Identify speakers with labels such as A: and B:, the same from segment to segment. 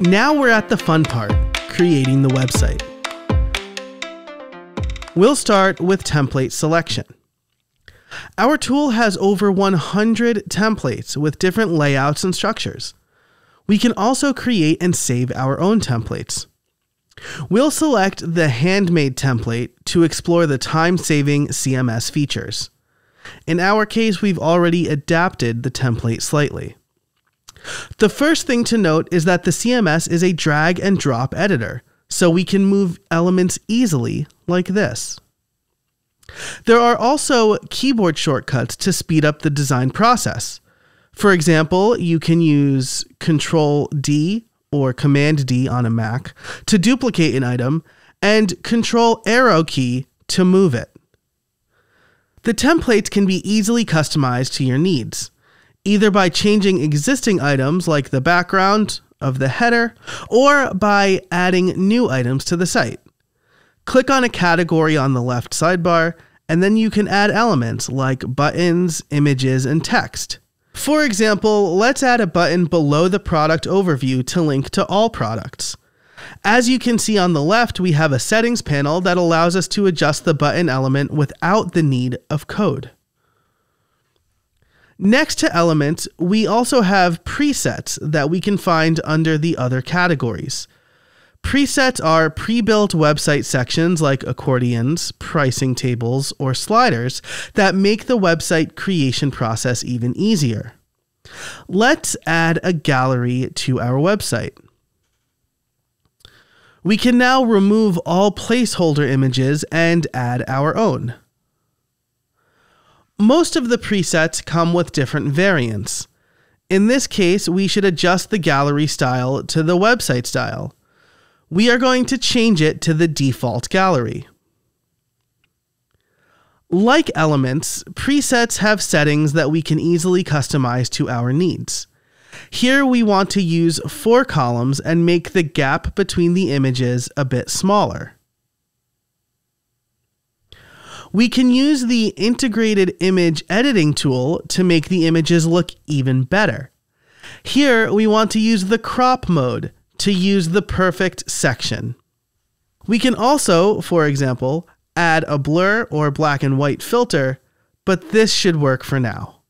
A: Now we're at the fun part creating the website. We'll start with template selection. Our tool has over 100 templates with different layouts and structures. We can also create and save our own templates. We'll select the handmade template to explore the time saving CMS features. In our case, we've already adapted the template slightly. The first thing to note is that the CMS is a drag and drop editor, so we can move elements easily like this. There are also keyboard shortcuts to speed up the design process. For example, you can use Control D or Command D on a Mac to duplicate an item and Control arrow key to move it. The templates can be easily customized to your needs, either by changing existing items like the background of the header or by adding new items to the site. Click on a category on the left sidebar, and then you can add elements like buttons, images, and text. For example, let's add a button below the product overview to link to all products. As you can see on the left, we have a settings panel that allows us to adjust the button element without the need of code. Next to elements, we also have presets that we can find under the other categories. Presets are pre built website sections like accordions, pricing tables, or sliders that make the website creation process even easier. Let's add a gallery to our website. We can now remove all placeholder images and add our own. Most of the presets come with different variants. In this case, we should adjust the gallery style to the website style we are going to change it to the default gallery. Like elements, presets have settings that we can easily customize to our needs. Here we want to use four columns and make the gap between the images a bit smaller. We can use the integrated image editing tool to make the images look even better. Here we want to use the crop mode to use the perfect section. We can also, for example, add a blur or black and white filter, but this should work for now.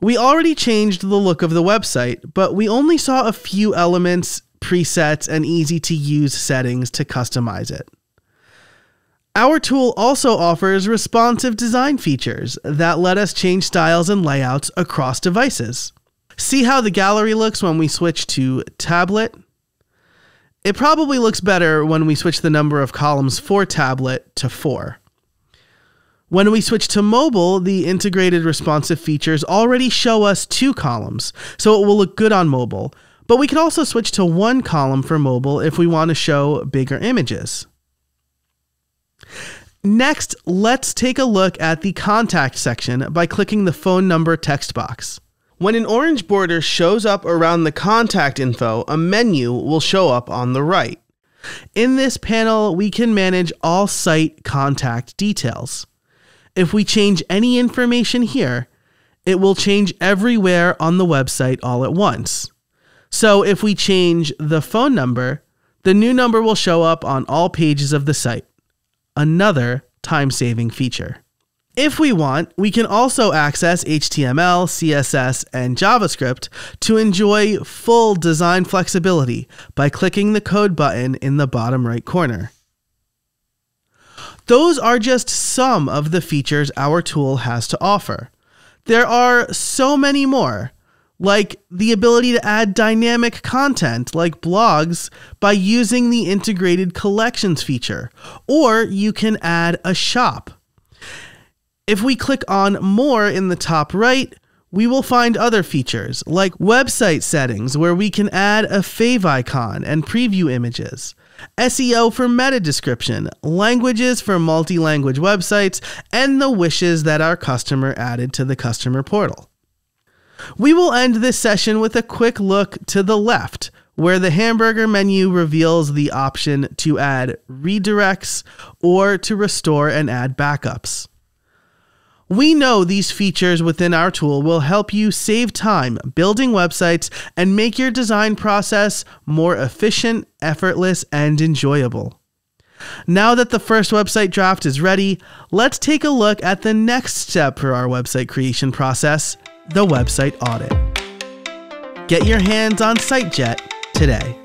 A: We already changed the look of the website, but we only saw a few elements, presets, and easy to use settings to customize it. Our tool also offers responsive design features that let us change styles and layouts across devices. See how the gallery looks when we switch to tablet? It probably looks better when we switch the number of columns for tablet to 4. When we switch to mobile, the integrated responsive features already show us two columns, so it will look good on mobile. But we can also switch to one column for mobile if we want to show bigger images. Next, let's take a look at the contact section by clicking the phone number text box. When an orange border shows up around the contact info, a menu will show up on the right. In this panel, we can manage all site contact details. If we change any information here, it will change everywhere on the website all at once. So if we change the phone number, the new number will show up on all pages of the site. Another time saving feature. If we want, we can also access HTML, CSS, and JavaScript to enjoy full design flexibility by clicking the code button in the bottom right corner. Those are just some of the features our tool has to offer. There are so many more, like the ability to add dynamic content like blogs by using the integrated collections feature, or you can add a shop if we click on More in the top right, we will find other features like website settings where we can add a favicon and preview images, SEO for meta description, languages for multi language websites, and the wishes that our customer added to the customer portal. We will end this session with a quick look to the left where the hamburger menu reveals the option to add redirects or to restore and add backups. We know these features within our tool will help you save time building websites and make your design process more efficient, effortless, and enjoyable. Now that the first website draft is ready, let's take a look at the next step for our website creation process the website audit. Get your hands on Sitejet today.